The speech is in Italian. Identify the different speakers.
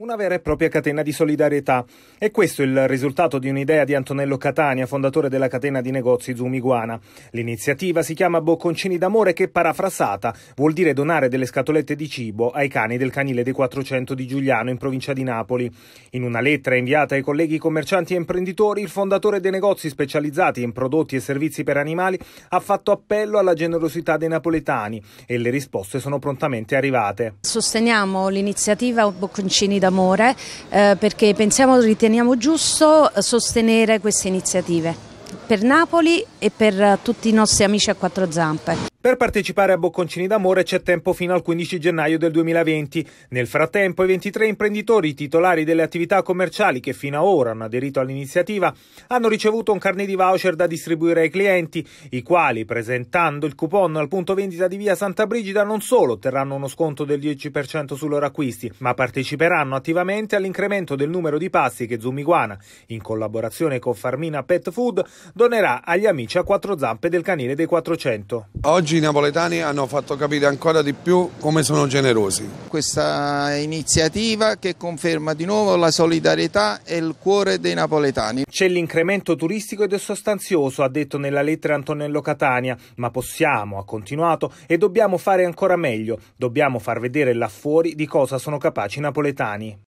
Speaker 1: Una vera e propria catena di solidarietà. E questo è il risultato di un'idea di Antonello Catania, fondatore della catena di negozi Zumiguana. L'iniziativa si chiama Bocconcini d'amore che, parafrasata, vuol dire donare delle scatolette di cibo ai cani del canile dei 400 di Giuliano, in provincia di Napoli. In una lettera inviata ai colleghi commercianti e imprenditori, il fondatore dei negozi specializzati in prodotti e servizi per animali ha fatto appello alla generosità dei napoletani e le risposte sono prontamente arrivate.
Speaker 2: Sosteniamo l'iniziativa Bocconcini d'amore d'amore eh, perché pensiamo, riteniamo giusto sostenere queste iniziative per Napoli e per tutti i nostri amici a quattro zampe.
Speaker 1: Per partecipare a Bocconcini d'Amore c'è tempo fino al 15 gennaio del 2020. Nel frattempo i 23 imprenditori titolari delle attività commerciali che fino ad ora hanno aderito all'iniziativa hanno ricevuto un carnet di voucher da distribuire ai clienti, i quali presentando il coupon al punto vendita di via Santa Brigida non solo otterranno uno sconto del 10% sui loro acquisti, ma parteciperanno attivamente all'incremento del numero di pasti che Zumiguana, in collaborazione con Farmina Pet Food, donerà agli amici a quattro zampe del canile dei 400.
Speaker 3: Oggi oggi i napoletani hanno fatto capire ancora di più come sono generosi.
Speaker 4: Questa iniziativa che conferma di nuovo la solidarietà e il cuore dei napoletani.
Speaker 1: C'è l'incremento turistico ed è sostanzioso, ha detto nella lettera Antonello Catania, ma possiamo, ha continuato, e dobbiamo fare ancora meglio, dobbiamo far vedere là fuori di cosa sono capaci i napoletani.